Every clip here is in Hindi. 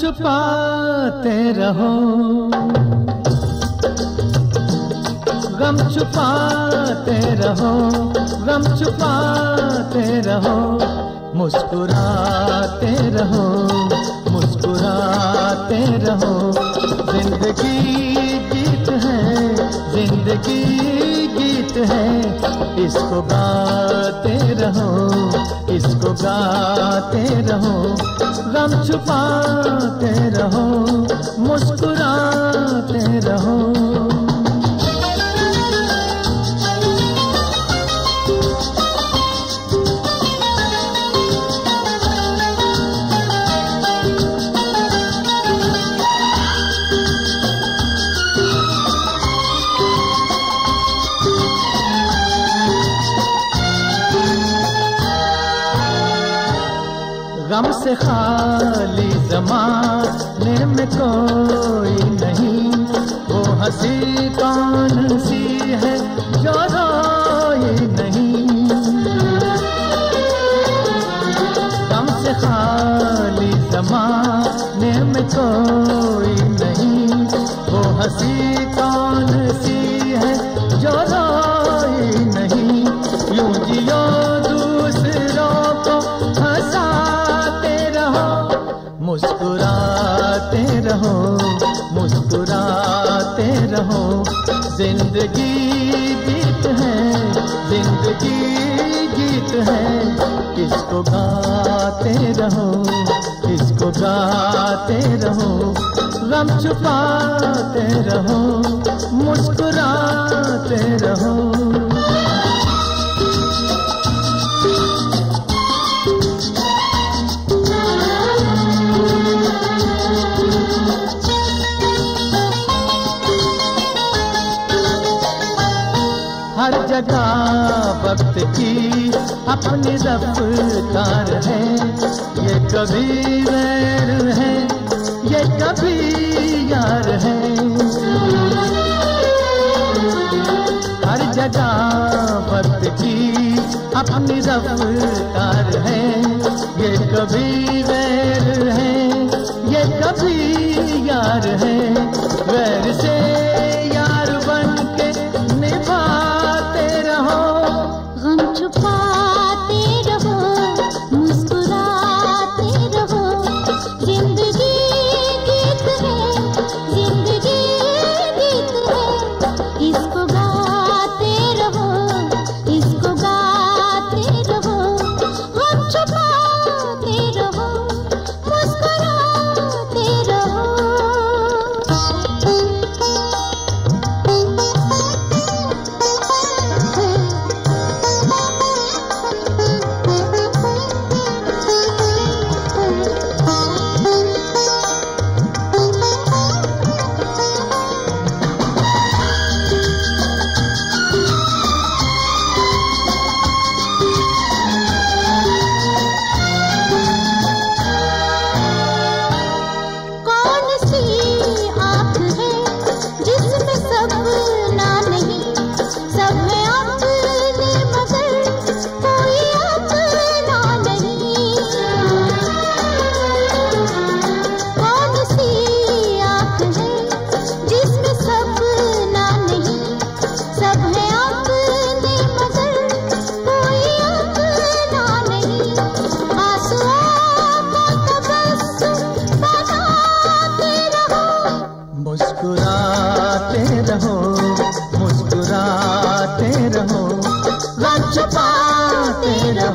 छुपाते रहो। गम छुपाते रहो, गम छुपाते रहो, मुस्कुराते रहो मुस्कुराते रहो। ज़िंदगी गीत है, ज़िंदगी गीत है, इसको गाते रहो, इसको गाते रहो, गम छुपाते रहो। गम से खाली जमाने में कोई नहीं। वो हँसी कौन सी रहो। ज़िंदगी गीत है, ज़िंदगी गीत है। किसको गाते रहो, किसको गाते रहो। गम छुपाते रहो, मुस्कुराते रहो। हर जगह वक्त की अपनी रफ्तार है। ये कभी वैर है, ये कभी यार है। हर जगह वक्त की अपनी रफ्तार है। ये कभी गम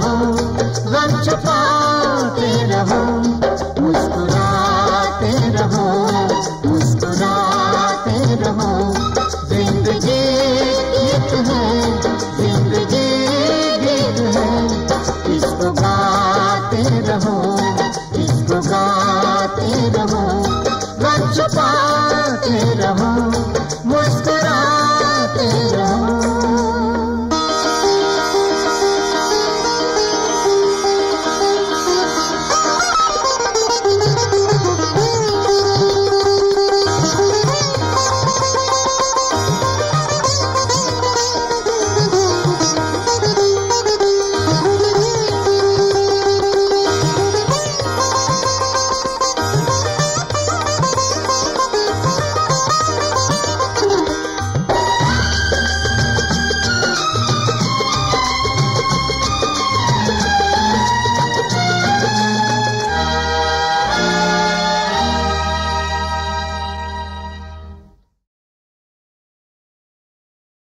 गम रंच रहो